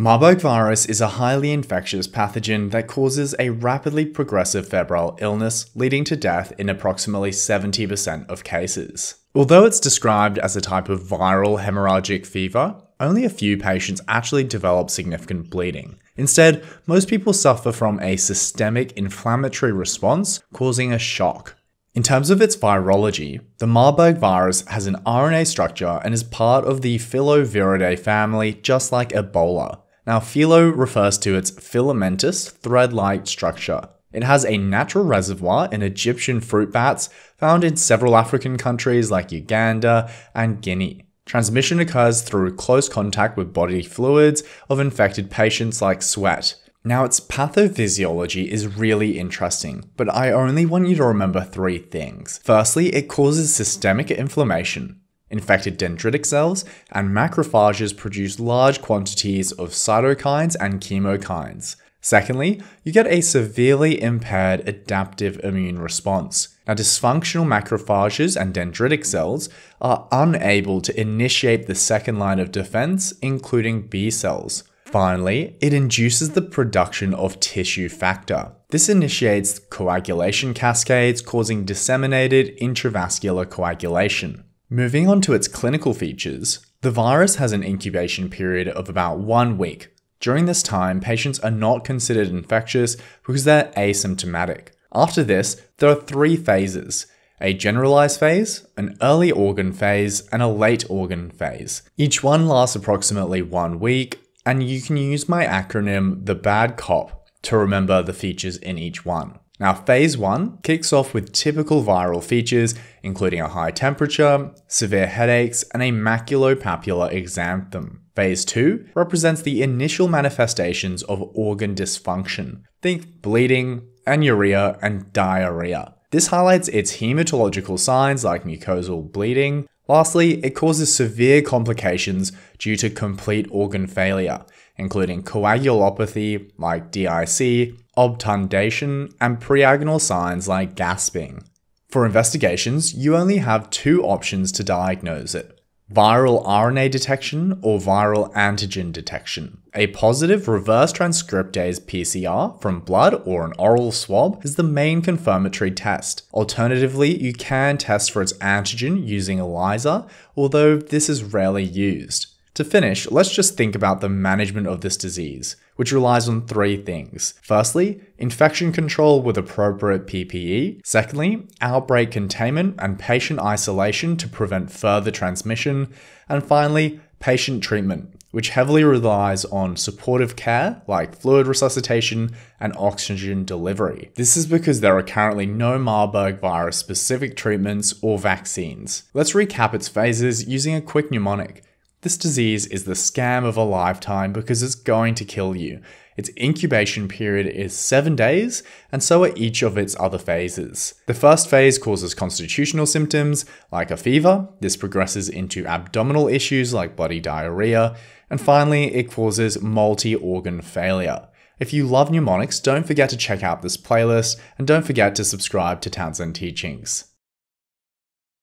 Marburg virus is a highly infectious pathogen that causes a rapidly progressive febrile illness, leading to death in approximately 70% of cases. Although it's described as a type of viral hemorrhagic fever, only a few patients actually develop significant bleeding. Instead, most people suffer from a systemic inflammatory response causing a shock. In terms of its virology, the Marburg virus has an RNA structure and is part of the Filoviridae family just like Ebola. Now, filo refers to its filamentous, thread-like structure. It has a natural reservoir in Egyptian fruit bats found in several African countries like Uganda and Guinea. Transmission occurs through close contact with body fluids of infected patients like sweat. Now, its pathophysiology is really interesting, but I only want you to remember three things. Firstly, it causes systemic inflammation. Infected dendritic cells and macrophages produce large quantities of cytokines and chemokines. Secondly, you get a severely impaired adaptive immune response. Now, dysfunctional macrophages and dendritic cells are unable to initiate the second line of defense, including B cells. Finally, it induces the production of tissue factor. This initiates coagulation cascades, causing disseminated intravascular coagulation. Moving on to its clinical features, the virus has an incubation period of about one week. During this time, patients are not considered infectious because they're asymptomatic. After this, there are three phases a generalized phase, an early organ phase, and a late organ phase. Each one lasts approximately one week, and you can use my acronym, the bad cop, to remember the features in each one. Now, phase one kicks off with typical viral features, including a high temperature, severe headaches, and a maculopapular exanthem. Phase two represents the initial manifestations of organ dysfunction. Think bleeding, anuria, and diarrhea. This highlights its hematological signs like mucosal bleeding. Lastly, it causes severe complications due to complete organ failure, including coagulopathy like DIC, obtundation, and preagonal signs like gasping. For investigations, you only have two options to diagnose it viral RNA detection or viral antigen detection. A positive reverse transcriptase PCR from blood or an oral swab is the main confirmatory test. Alternatively, you can test for its antigen using ELISA, although this is rarely used. To finish, let's just think about the management of this disease, which relies on three things. Firstly, infection control with appropriate PPE. Secondly, outbreak containment and patient isolation to prevent further transmission. And finally, patient treatment, which heavily relies on supportive care like fluid resuscitation and oxygen delivery. This is because there are currently no Marburg virus specific treatments or vaccines. Let's recap its phases using a quick mnemonic. This disease is the scam of a lifetime because it's going to kill you. Its incubation period is 7 days, and so are each of its other phases. The first phase causes constitutional symptoms like a fever, this progresses into abdominal issues like bloody diarrhea, and finally, it causes multi organ failure. If you love mnemonics, don't forget to check out this playlist, and don't forget to subscribe to Townsend Teachings.